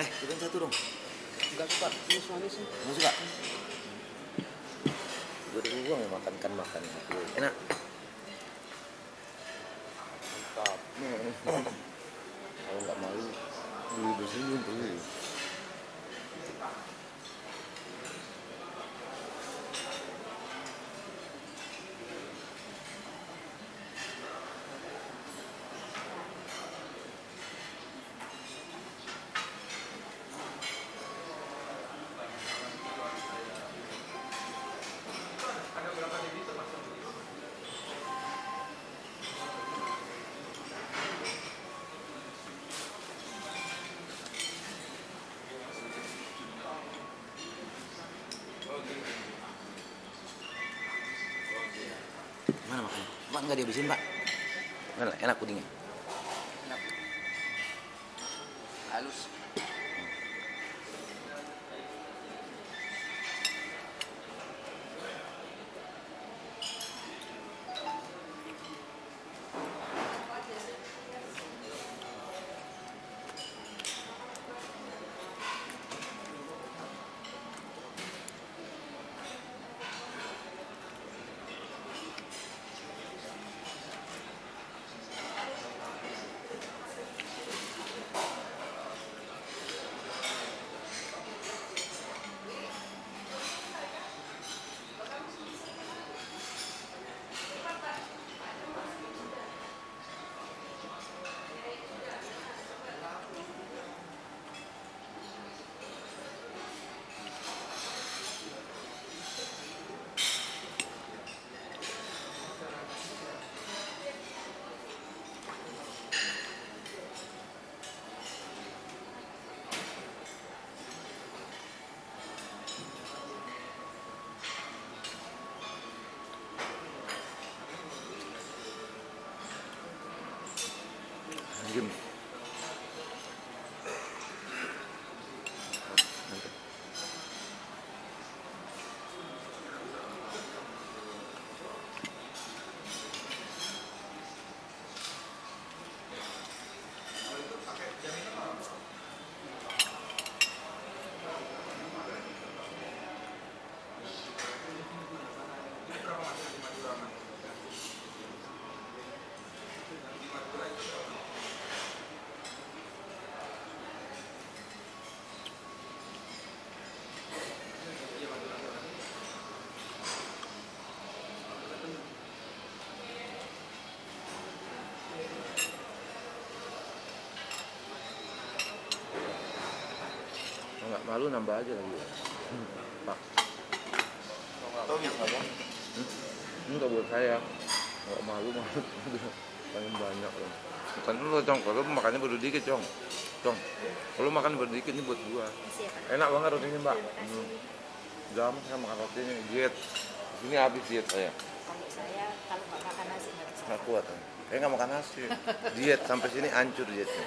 eh cobain satu dong Enggak suka manis-manis. Nggak suka? Gue dari gua nggak makan kan makan. Enak. Mantap. Kalau nggak malu, beli di sini beli. Mana makan? Pak nggak dihabisin pak? Mana? Enak pudingnya. Enak. Halus. Jim. Malu nambah aja lagi. Pak. Taunya enggak bang? Enggak buat saya. Nggak malu malu. Paling banyak loh. Bukan lu cong, kalau lu makannya baru dikit cong. Cong, kalau lu makan baru dikit ini buat gua. Enak banget rotinya mbak. Hmm. Jam saya makan rotinya diet. Ini habis diet saya. Kalau saya kalau nggak makan nasi nggak kuat. kan? Saya nggak makan nasi. Diet sampai sini hancur dietnya.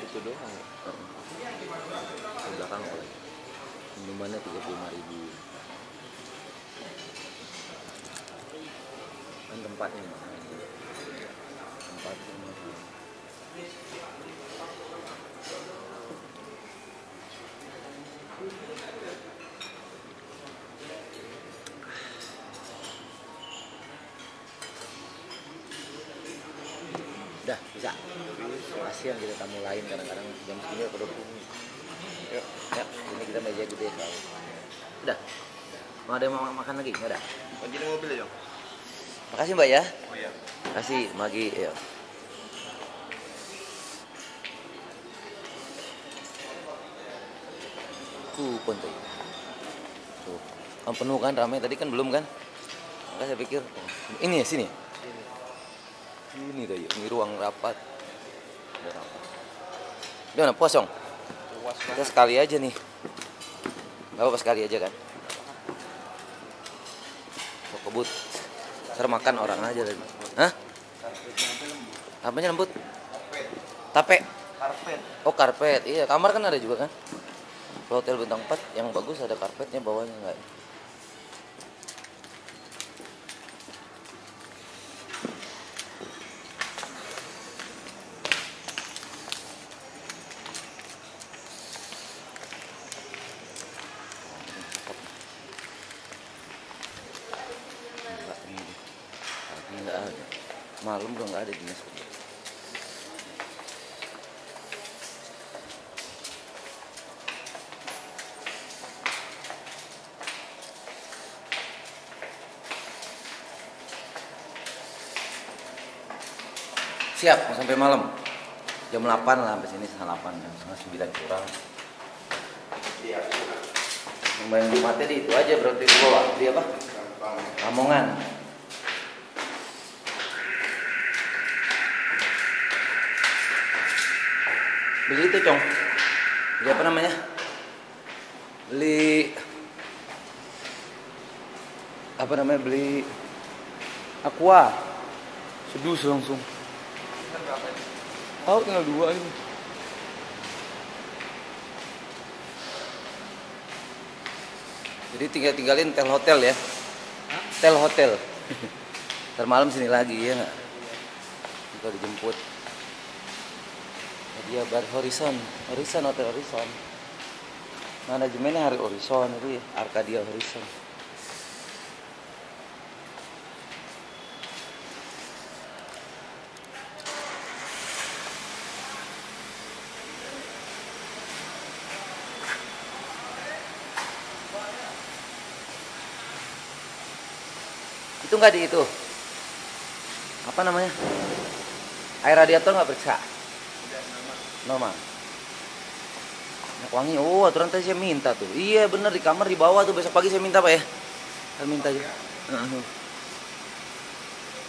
Itu doang. Belakang oleh. Minumannya 35 ribu. Kan tempatnya mahal. Tempatnya mahal. Udah, bisa. Kasihan kita tamu lain kadang-kadang jam segini udah. Yuk, ya, ini kita meja gede soalnya. Udah. Mau ada yang mau makan lagi? Nggak ada. Kunci di mobil ya? Makasih Mbak ya. Oh iya. Makasih Magi. Ya. kupon tuh tuh kan penuh kan ramai tadi kan belum kan Maka saya pikir ini ya sini ya? Ini yuk ini ruang rapat. Gimana puas dong? Puas kita sekali aja nih. Nggak apa sekali aja kan? Mau kebut? Ntar makan orang aja tadi hah? Apanya lembut? Tape. Karpet. oh karpet. Iya kamar kan ada juga kan? Hotel bintang 4 yang bagus ada karpetnya bawahnya Enggak, ini. Pagi enggak ada. Malam udah enggak ada dinas. Siap, mau sampai malam. Jam 8 lah sampai sini setengah 8 jam setengah 9 kurang. Yang main materi itu aja berarti di bawah. Di apa? Lamongan. Beli itu, Cong. Beli apa namanya? Beli apa namanya? Beli aqua. Sedus langsung. Oh, tinggal dua ini. Jadi tinggal tinggalin tel hotel ya. Tel hotel. Ntar malam sini lagi ya nggak? Kita dijemput. Dia bar Horizon, Horizon Hotel Horizon. Manajemennya hari Horizon itu ya, Arcadia Horizon. Itu nggak di itu. Apa namanya? Air radiator nggak periksa? Normal. Minyak wangi. Oh, aturan tadi saya minta tuh. Iya bener di kamar di bawah tuh besok pagi saya minta pak ya. Saya minta aja. Heeh.